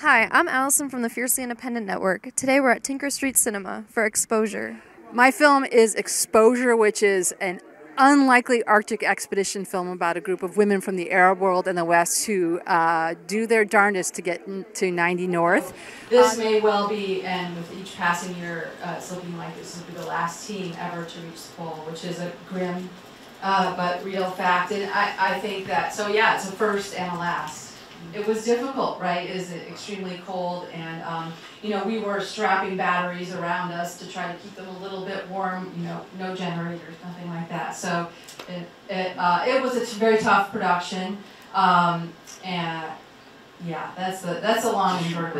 Hi, I'm Allison from the Fiercely Independent Network. Today we're at Tinker Street Cinema for Exposure. My film is Exposure, which is an unlikely Arctic expedition film about a group of women from the Arab world and the West who uh, do their darndest to get to 90 North. This uh, may well be, and with each passing year, uh, it's looking like this will be the last team ever to reach the pole, which is a grim uh, but real fact. And I, I think that, so yeah, it's a first and a last it was difficult, right? It is extremely cold, and um, you know we were strapping batteries around us to try to keep them a little bit warm. You know, no generators, nothing like that. So it it, uh, it was a very tough production, um, and yeah, that's the that's a long and short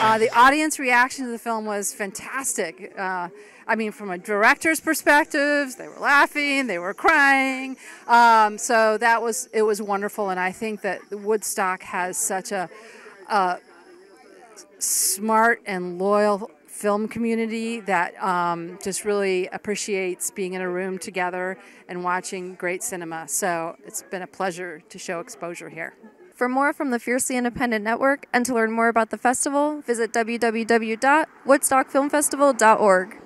uh, The audience reaction to the film was fantastic. Uh, I mean, from a director's perspective, they were laughing, they were crying. Um, so that was it was wonderful, and I think that Woodstock has such a, a smart and loyal film community that um, just really appreciates being in a room together and watching great cinema. So it's been a pleasure to show exposure here. For more from the Fiercely Independent Network and to learn more about the festival, visit www.woodstockfilmfestival.org.